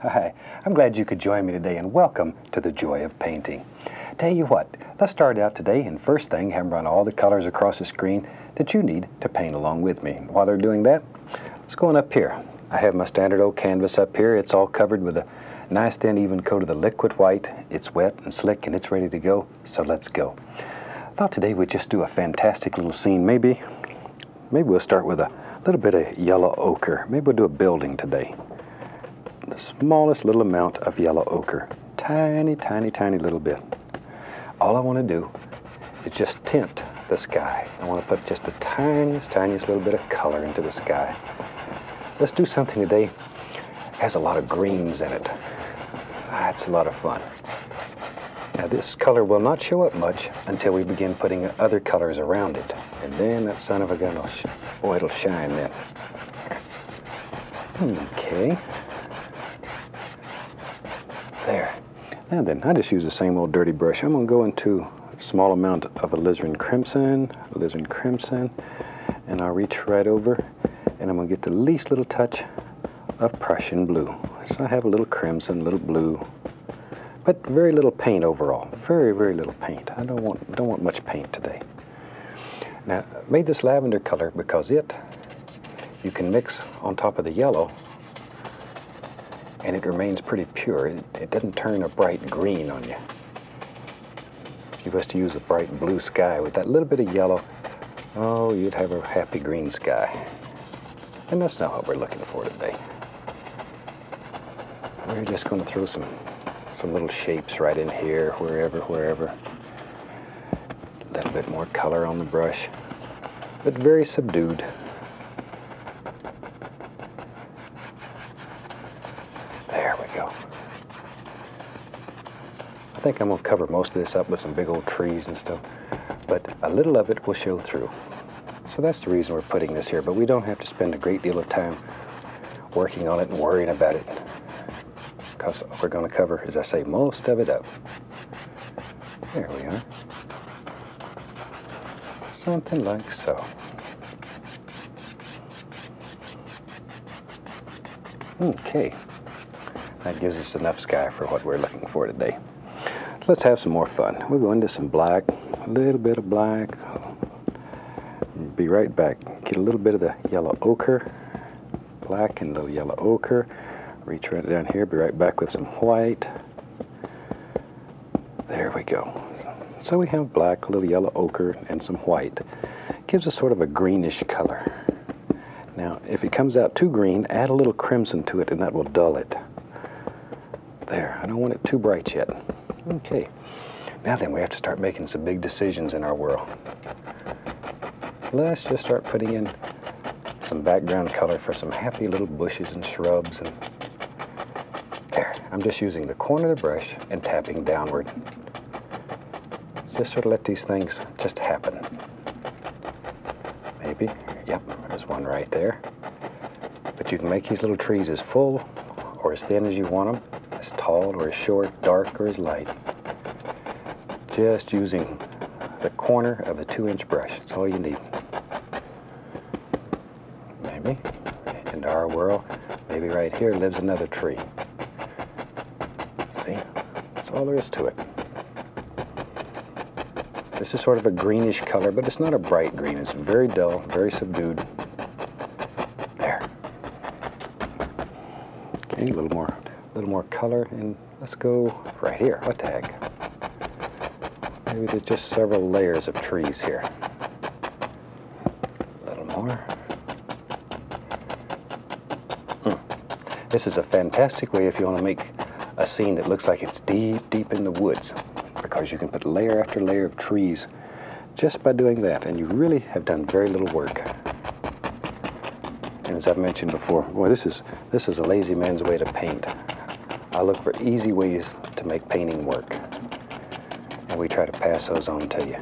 Hi, I'm glad you could join me today and welcome to the joy of painting. Tell you what, let's start out today and first thing have them run all the colors across the screen that you need to paint along with me. While they're doing that, let's go on up here. I have my standard old canvas up here. It's all covered with a nice thin even coat of the liquid white. It's wet and slick and it's ready to go, so let's go. I thought today we'd just do a fantastic little scene. Maybe, maybe we'll start with a little bit of yellow ochre. Maybe we'll do a building today the smallest little amount of yellow ochre. Tiny, tiny, tiny little bit. All I want to do is just tint the sky. I want to put just the tiniest, tiniest little bit of color into the sky. Let's do something today has a lot of greens in it. That's a lot of fun. Now this color will not show up much until we begin putting other colors around it. And then that son of a gun will, sh oh, it'll shine then. Hmm, okay. There. Now then, I just use the same old dirty brush. I'm going to go into a small amount of alizarin crimson, alizarin crimson, and I'll reach right over and I'm going to get the least little touch of Prussian blue. So I have a little crimson, a little blue, but very little paint overall. Very, very little paint. I don't want, don't want much paint today. Now, made this lavender color because it, you can mix on top of the yellow and it remains pretty pure. It, it doesn't turn a bright green on you. If you was to use a bright blue sky with that little bit of yellow, oh, you'd have a happy green sky. And that's not what we're looking for today. We're just going to throw some, some little shapes right in here, wherever, wherever. A little bit more color on the brush, but very subdued. Think I'm going to cover most of this up with some big old trees and stuff, but a little of it will show through. So that's the reason we're putting this here, but we don't have to spend a great deal of time working on it and worrying about it, because we're going to cover, as I say, most of it up. There we are. Something like so. Okay. That gives us enough sky for what we're looking for today let's have some more fun. We'll go into some black, a little bit of black. Be right back. Get a little bit of the yellow ochre, black and a little yellow ochre. Reach right down here, be right back with some white. There we go. So we have black, a little yellow ochre, and some white. Gives us sort of a greenish color. Now, if it comes out too green, add a little crimson to it and that will dull it. There, I don't want it too bright yet. Okay. Now then, we have to start making some big decisions in our world. Let's just start putting in some background color for some happy little bushes and shrubs and there. I'm just using the corner of the brush and tapping downward. Just sort of let these things just happen. Maybe. Yep, there's one right there. But you can make these little trees as full or as thin as you want them tall or as short, dark or as light. Just using the corner of a two inch brush. That's all you need. Maybe into our world, maybe right here lives another tree. See, that's all there is to it. This is sort of a greenish color, but it's not a bright green. It's very dull, very subdued. There. Okay, a little more more color and let's go right here. What the heck? Maybe there's just several layers of trees here. A little more. Hmm. This is a fantastic way if you want to make a scene that looks like it's deep, deep in the woods because you can put layer after layer of trees just by doing that and you really have done very little work. And as I've mentioned before, boy, this is, this is a lazy man's way to paint. I look for easy ways to make painting work. And we try to pass those on to you.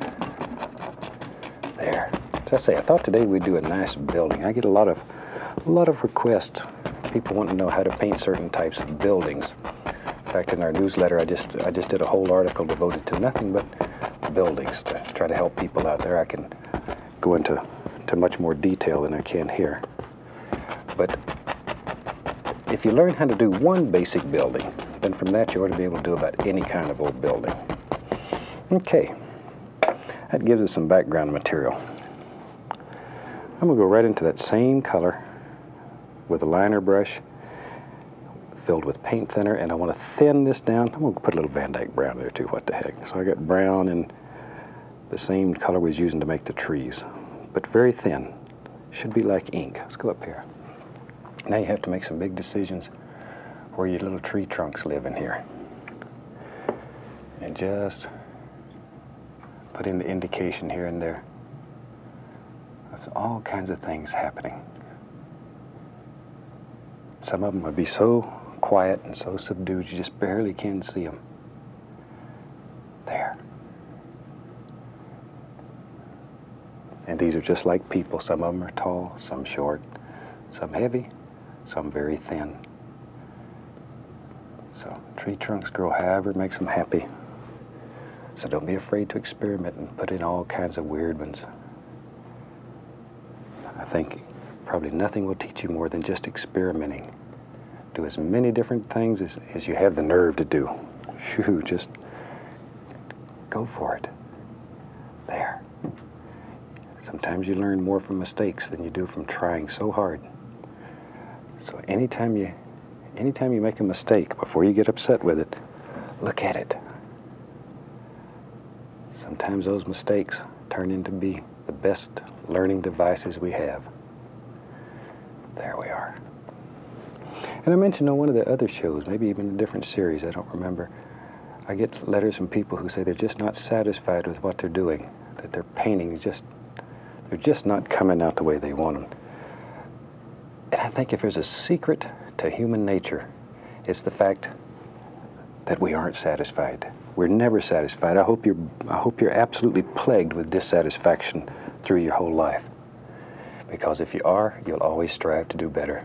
There. As I say, I thought today we'd do a nice building. I get a lot of a lot of requests. People want to know how to paint certain types of buildings. In fact, in our newsletter, I just I just did a whole article devoted to nothing but buildings to try to help people out there. I can go into to much more detail than I can here. But if you learn how to do one basic building, then from that you ought to be able to do about any kind of old building. Okay, that gives us some background material. I'm going to go right into that same color with a liner brush filled with paint thinner and I want to thin this down. I'm going to put a little Van Dyke brown there too, what the heck. So I got brown and the same color we was using to make the trees, but very thin. Should be like ink. Let's go up here. Now you have to make some big decisions where your little tree trunks live in here. And just put in the indication here and there of all kinds of things happening. Some of them would be so quiet and so subdued you just barely can see them. There. And these are just like people. Some of them are tall, some short, some heavy, some very thin. So tree trunks grow however it makes them happy. So don't be afraid to experiment and put in all kinds of weird ones. I think probably nothing will teach you more than just experimenting. Do as many different things as, as you have the nerve to do. Shoo, just go for it. There. Sometimes you learn more from mistakes than you do from trying so hard. So anytime you anytime you make a mistake, before you get upset with it, look at it. Sometimes those mistakes turn into be the best learning devices we have. There we are. And I mentioned on one of the other shows, maybe even a different series, I don't remember, I get letters from people who say they're just not satisfied with what they're doing, that their paintings just, they're just not coming out the way they want them. And I think if there's a secret to human nature, it's the fact that we aren't satisfied. We're never satisfied. I hope you're, I hope you're absolutely plagued with dissatisfaction through your whole life. Because if you are, you'll always strive to do better.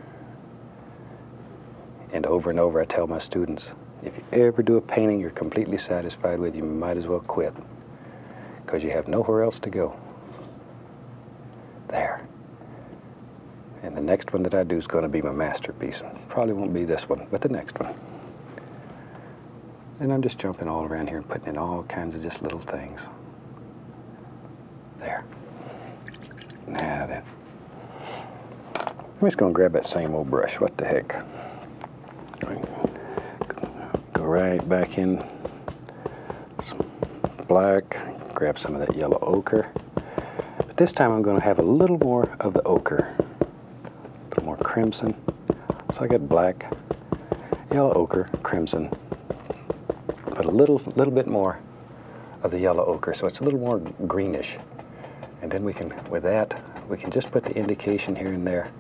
And over and over, I tell my students, if you ever do a painting you're completely satisfied with, you might as well quit. Because you have nowhere else to go. There. And the next one that I do is going to be my masterpiece. Probably won't be this one, but the next one. And I'm just jumping all around here and putting in all kinds of just little things. There. Now then. I'm just going to grab that same old brush. What the heck? Go right back in some black. Grab some of that yellow ochre. But this time I'm going to have a little more of the ochre crimson. So I got black, yellow ochre, crimson, but a little, little bit more of the yellow ochre, so it's a little more greenish. And then we can, with that, we can just put the indication here and there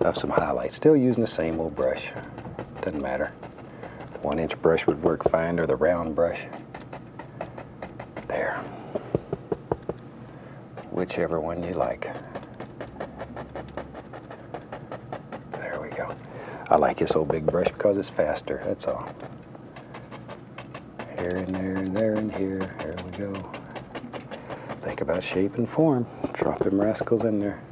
of some highlights. Still using the same old brush, doesn't matter. The one inch brush would work fine, or the round brush. There. Whichever one you like. I like this old big brush because it's faster, that's all. Here and there and there and here, here we go. Think about shape and form. Drop them rascals in there.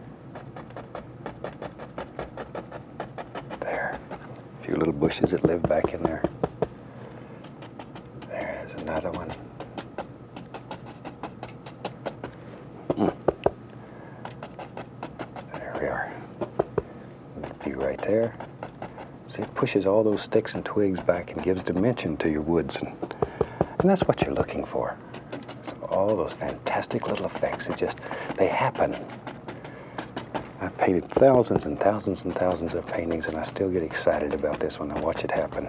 There. A few little bushes that live back in there. There's another one. Mm. There we are. A few right there. See, it pushes all those sticks and twigs back and gives dimension to your woods. And, and that's what you're looking for. So all those fantastic little effects, it just, they happen. I've painted thousands and thousands and thousands of paintings, and I still get excited about this when I watch it happen.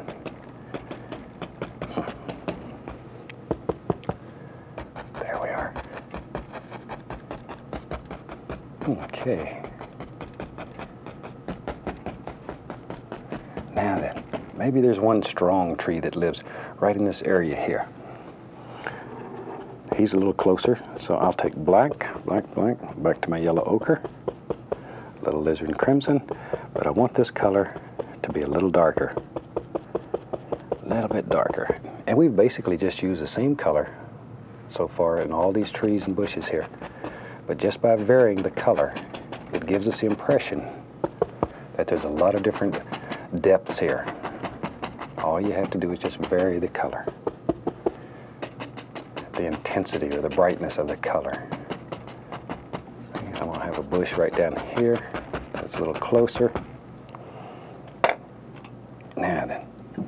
There we are. Okay. Now then, maybe there's one strong tree that lives right in this area here. He's a little closer, so I'll take black, black, black, back to my yellow ochre, little alizarin crimson, but I want this color to be a little darker, a little bit darker. And we've basically just used the same color so far in all these trees and bushes here. But just by varying the color, it gives us the impression that there's a lot of different depths here. All you have to do is just vary the color, the intensity or the brightness of the color. I'm to have a bush right down here. That's a little closer. Now then,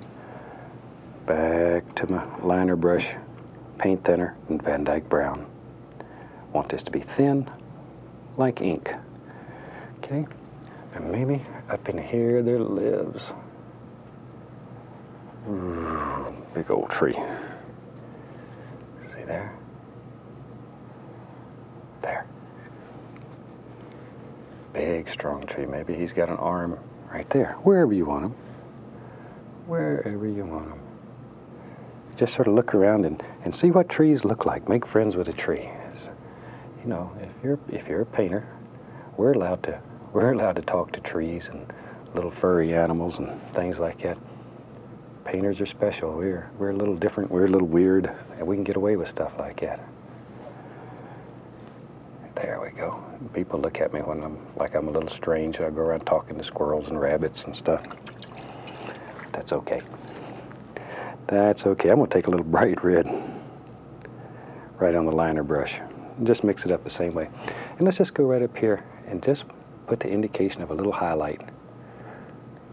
back to my liner brush, paint thinner, and Van Dyke Brown. Want this to be thin, like ink. Okay, and maybe up in here there lives big old tree. See there? There. Big, strong tree. Maybe he's got an arm right there, wherever you want him. Wherever you want him. Just sort of look around and, and see what trees look like. Make friends with a tree. You know, if you're if you're a painter, we're allowed to we're allowed to talk to trees and little furry animals and things like that. Painters are special. We're we're a little different. We're a little weird, and we can get away with stuff like that. There we go. People look at me when I'm like I'm a little strange. I go around talking to squirrels and rabbits and stuff. That's okay. That's okay. I'm gonna take a little bright red right on the liner brush. Just mix it up the same way. And let's just go right up here and just put the indication of a little highlight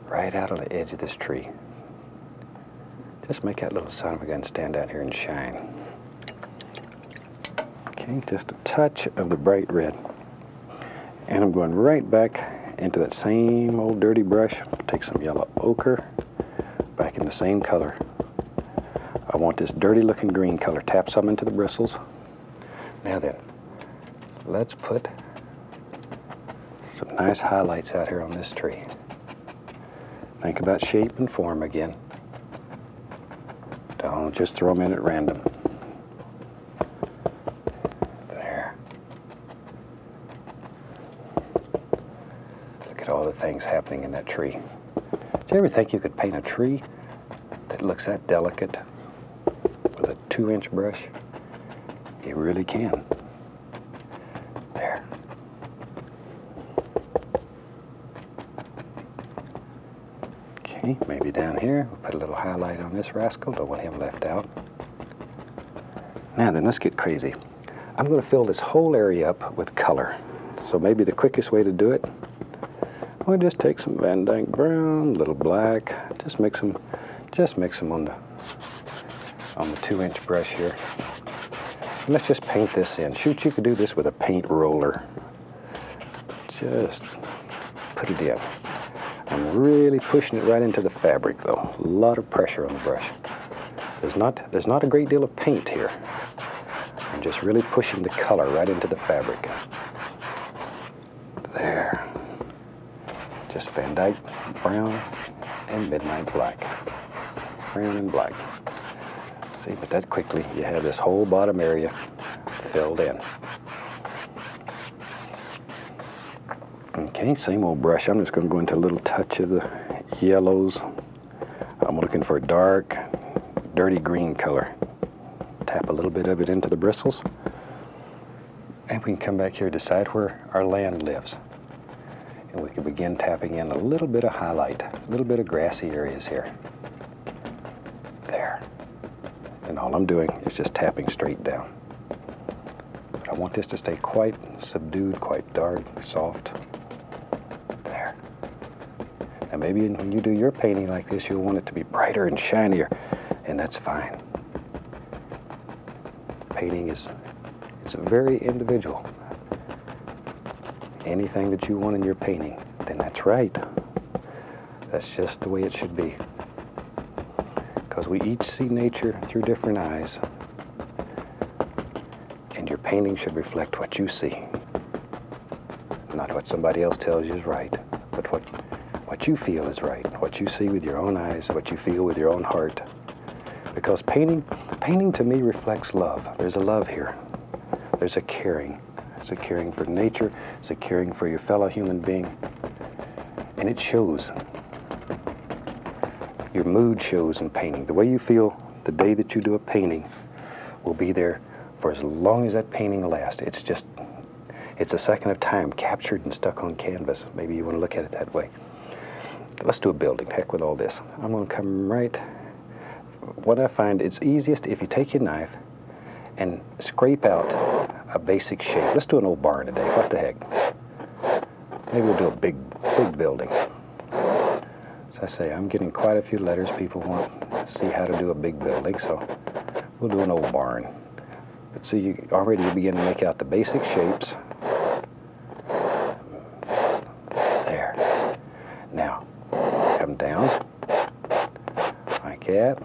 right out on the edge of this tree. Just make that little son of a gun stand out here and shine. Okay, just a touch of the bright red. And I'm going right back into that same old dirty brush. Take some yellow ochre, back in the same color. I want this dirty looking green color. Tap some into the bristles. Now then, let's put some nice highlights out here on this tree. Think about shape and form again. Don't just throw them in at random. There. Look at all the things happening in that tree. Do you ever think you could paint a tree that looks that delicate with a two inch brush? You really can. There. Okay, maybe down here, we'll put a little highlight on this rascal, don't want him left out. Now then, let's get crazy. I'm going to fill this whole area up with color. So maybe the quickest way to do it, we'll just take some Van Dyke Brown, a little black, just mix them, just mix them on the, on the two inch brush here. And let's just paint this in. Shoot, you could do this with a paint roller. Just put it in. I'm really pushing it right into the fabric though. A lot of pressure on the brush. There's not, there's not a great deal of paint here. I'm just really pushing the color right into the fabric. There. Just Van Dyke brown and midnight black. Brown and black. See, but that quickly, you have this whole bottom area filled in. Okay, same old brush. I'm just going to go into a little touch of the yellows. I'm looking for a dark, dirty green color. Tap a little bit of it into the bristles. And we can come back here decide where our land lives. And we can begin tapping in a little bit of highlight, a little bit of grassy areas here. There. And all I'm doing is just tapping straight down. I want this to stay quite subdued, quite dark, soft. Maybe when you do your painting like this, you'll want it to be brighter and shinier, and that's fine. Painting is it's very individual. Anything that you want in your painting, then that's right. That's just the way it should be. Because we each see nature through different eyes. And your painting should reflect what you see. Not what somebody else tells you is right, but what, what you feel is right. What you see with your own eyes, what you feel with your own heart. Because painting, painting to me reflects love. There's a love here. There's a caring. It's a caring for nature. It's a caring for your fellow human being. And it shows. Your mood shows in painting. The way you feel the day that you do a painting will be there for as long as that painting lasts. It's just, it's a second of time captured and stuck on canvas. Maybe you want to look at it that way. Let's do a building. Heck with all this. I'm going to come right. What I find it's easiest if you take your knife and scrape out a basic shape. Let's do an old barn today. What the heck? Maybe we'll do a big, big building. As I say, I'm getting quite a few letters. People want to see how to do a big building, so we'll do an old barn. But see, you already begin to make out the basic shapes. There. Now, come down like that.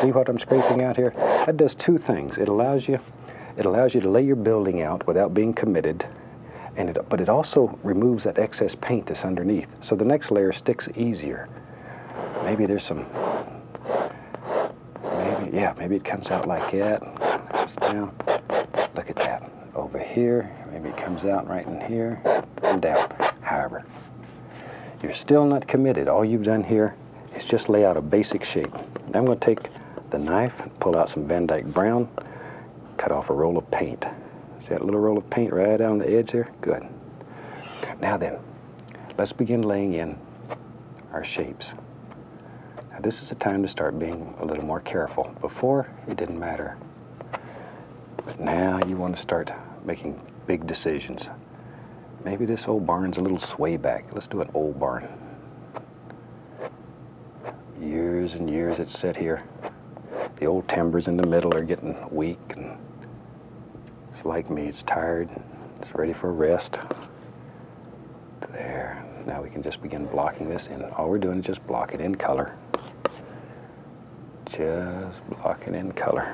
See, what I'm scraping out here? That does two things. It allows you, it allows you to lay your building out without being committed, and it, but it also removes that excess paint that's underneath. So the next layer sticks easier. Maybe there's some, maybe, yeah, maybe it comes out like that. Down. Look at that. Over here, maybe it comes out right in here, and down. However, you're still not committed. All you've done here is just lay out a basic shape. I'm going to take the knife, pull out some Van Dyke Brown, cut off a roll of paint. See that little roll of paint right on the edge there? Good. Now then, let's begin laying in our shapes. Now this is the time to start being a little more careful. Before, it didn't matter. But now you want to start making big decisions. Maybe this old barn's a little sway back. Let's do an old barn. Years and years it's set here. The old timbers in the middle are getting weak and it's like me, it's tired. It's ready for rest. There. Now we can just begin blocking this in. All we're doing is just block it in color. Just block it in color.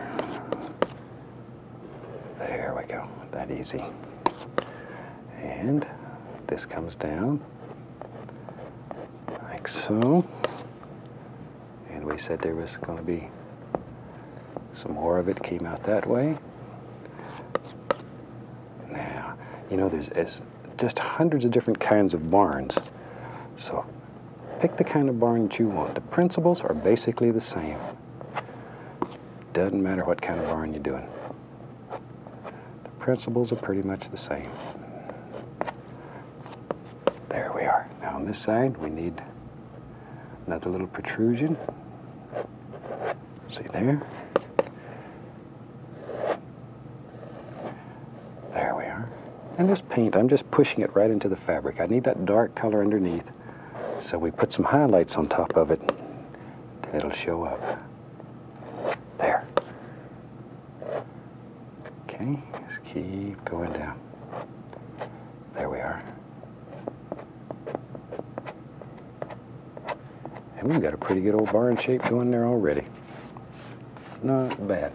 There we go. That easy. And this comes down like so. And we said there was going to be some more of it came out that way. Now, you know, there's just hundreds of different kinds of barns. So pick the kind of barn that you want. The principles are basically the same. Doesn't matter what kind of barn you're doing. The principles are pretty much the same. There we are. Now on this side, we need another little protrusion. See? There we are. And this paint, I'm just pushing it right into the fabric. I need that dark color underneath. So we put some highlights on top of it. Then it'll show up. There. Okay, just keep going down. There we are. And we've got a pretty good old barn shape going there already. Not bad.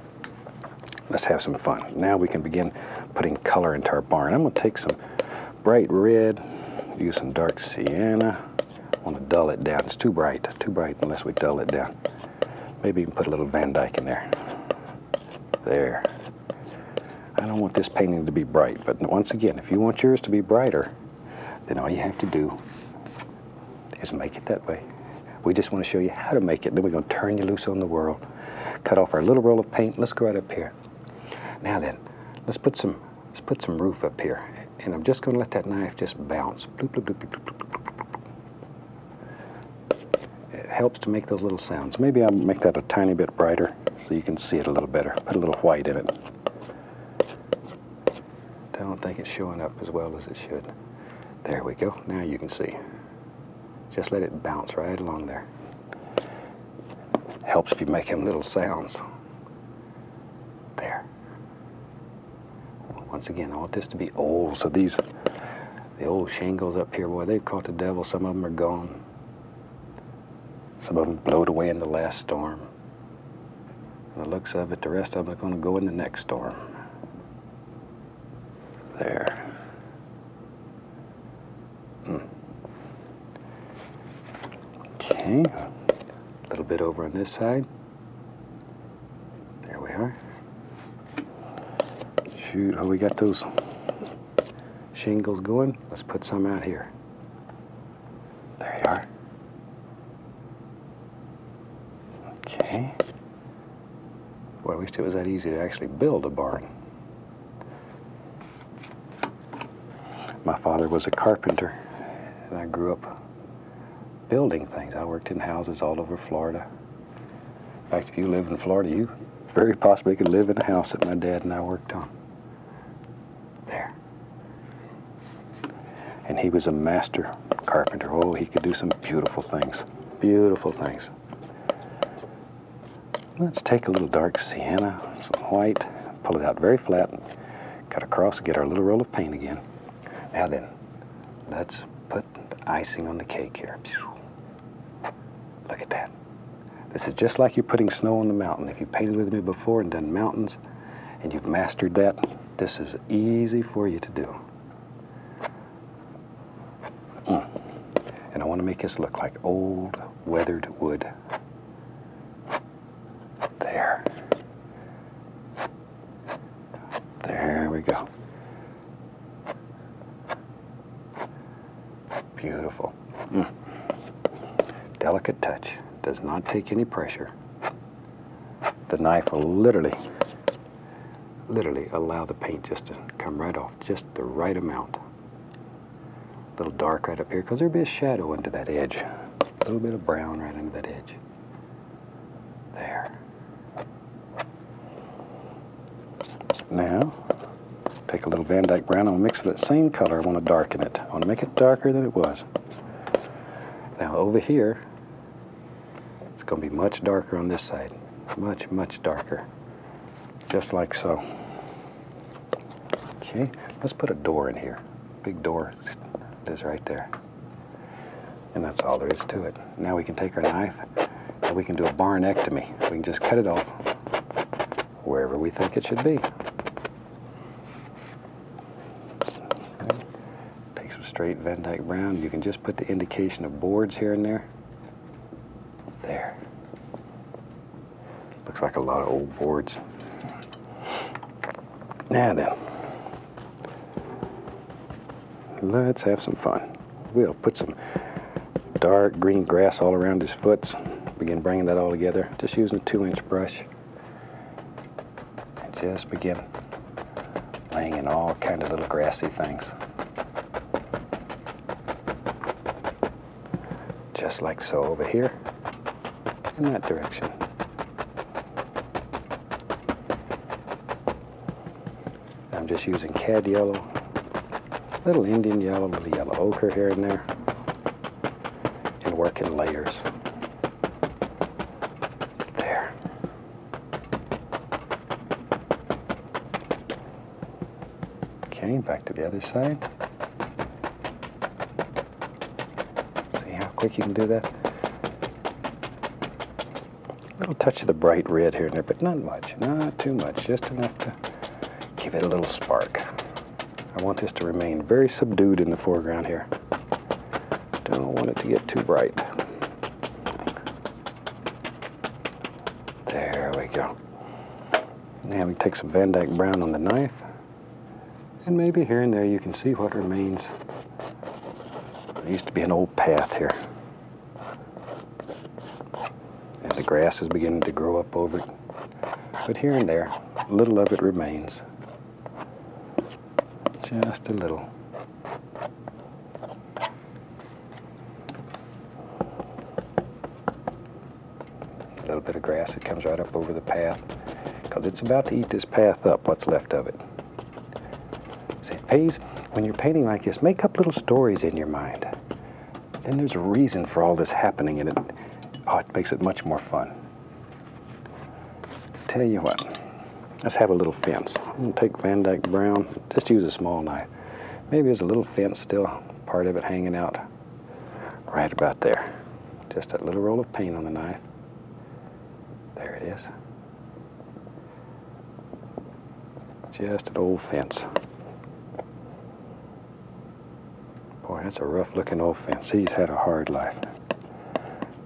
Let's have some fun. Now we can begin putting color into our barn. I'm going to take some bright red, use some dark sienna. I want to dull it down. It's too bright, too bright unless we dull it down. Maybe can put a little Van Dyke in there. There. I don't want this painting to be bright, but once again, if you want yours to be brighter, then all you have to do is make it that way. We just want to show you how to make it. Then we're going to turn you loose on the world. Cut off our little roll of paint. Let's go right up here. Now then, let's put some let's put some roof up here. And I'm just going to let that knife just bounce. Bloop, bloop, bloop. It helps to make those little sounds. Maybe I'll make that a tiny bit brighter so you can see it a little better. Put a little white in it. Don't think it's showing up as well as it should. There we go. Now you can see. Just let it bounce right along there. Helps if you make them little sounds. There. Once again, I want this to be old. So these, the old shingles up here, boy, they've caught the devil. Some of them are gone. Some of them blowed away in the last storm. And the looks of it, the rest of them are going to go in the next storm. There. Hmm. Okay, a little bit over on this side. There we are. Shoot, oh, we got those shingles going. Let's put some out here. There you are. Okay. Boy, I wish it was that easy to actually build a barn. My father was a carpenter. and I grew up building things. I worked in houses all over Florida. In fact, if you live in Florida, you very possibly could live in a house that my dad and I worked on. There. And he was a master carpenter. Oh, he could do some beautiful things. Beautiful things. Let's take a little dark sienna, some white, pull it out very flat, cut across, get our little roll of paint again. Now then, let's put the icing on the cake here. Look at that. This is just like you're putting snow on the mountain. If you painted with me before and done mountains, and you've mastered that, this is easy for you to do. Mm. And I want to make us look like old weathered wood. There. There we go. Beautiful. Mm. Delicate touch. Does not take any pressure. The knife will literally, literally allow the paint just to come right off, just the right amount. A little dark right up here, because there'll be a shadow into that edge. A little bit of brown right into that edge. There. Now, take a little Van Dyke brown. I'll mix that same color. I want to darken it. I want to make it darker than it was. Now over here, it's going to be much darker on this side. Much, much darker. Just like so. Okay, let's put a door in here. Big door it is right there. And that's all there is to it. Now we can take our knife and we can do a barnectomy. We can just cut it off wherever we think it should be. Take some straight Van Dyke brown. You can just put the indication of boards here and there. There. Looks like a lot of old boards. Now then, let's have some fun. We'll put some dark green grass all around his foot. Begin bringing that all together, just using a two inch brush. And just begin laying in all kind of little grassy things. Just like so over here, in that direction. I'm just using cad yellow, little Indian yellow, little yellow ochre here and there, and work in layers. There. Okay, back to the other side. See how quick you can do that? A little touch of the bright red here and there, but not much, not too much, just enough to give it a little spark. I want this to remain very subdued in the foreground here. Don't want it to get too bright. There we go. Now we take some Van Dyke brown on the knife. And maybe here and there you can see what remains. There used to be an old path here. And the grass is beginning to grow up over it. But here and there, little of it remains. Just a little. A little bit of grass that comes right up over the path because it's about to eat this path up, what's left of it. See, it pays, when you're painting like this, make up little stories in your mind. Then there's a reason for all this happening and it, oh, it makes it much more fun. Tell you what, let's have a little fence. I'm gonna take Van Dyke Brown, just use a small knife. Maybe there's a little fence still, part of it hanging out right about there. Just a little roll of paint on the knife. There it is. Just an old fence. Boy, that's a rough looking old fence. He's had a hard life.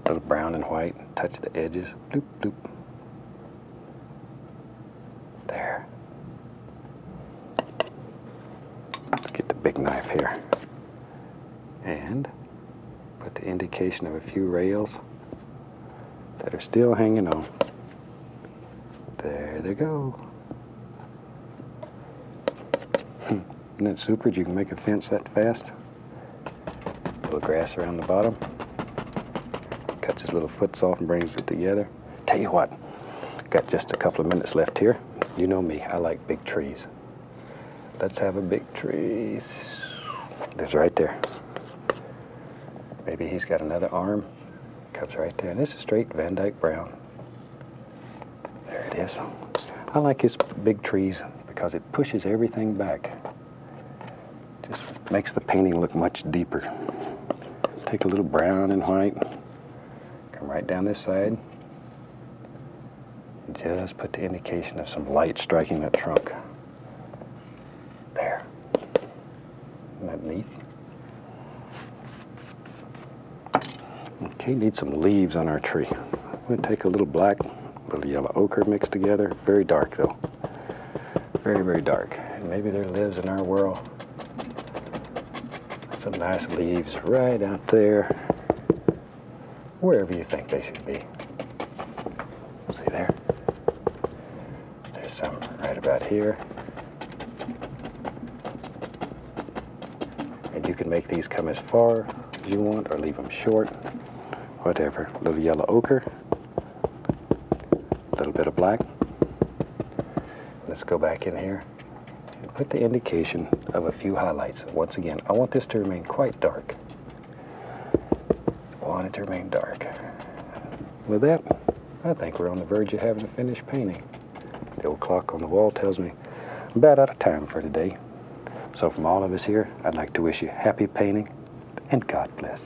A little brown and white, touch the edges, bloop, bloop. There. Let's get the big knife here. And put the indication of a few rails that are still hanging on. There they go. Hmm. Isn't that super? You can make a fence that fast. little grass around the bottom. Cuts his little foots off and brings it together. Tell you what, got just a couple of minutes left here. You know me, I like big trees. Let's have a big tree. There's right there. Maybe he's got another arm. Comes right there. And this is straight Van Dyke Brown. There it is. I like his big trees because it pushes everything back. Just makes the painting look much deeper. Take a little brown and white. Come right down this side. Just put the indication of some light striking that trunk. There. Isn't that neat? Okay, need some leaves on our tree. I'm going to take a little black, a little yellow ochre mixed together. Very dark, though. Very, very dark. And maybe there lives in our world some nice leaves right out there, wherever you think they should be. See there? There's some right about here. And you can make these come as far as you want or leave them short, whatever. Little yellow ochre, a little bit of black. Let's go back in here and put the indication of a few highlights. Once again, I want this to remain quite dark. I want it to remain dark. With that, I think we're on the verge of having a finished painting. The old clock on the wall tells me I'm about out of time for today. So from all of us here, I'd like to wish you happy painting and God bless.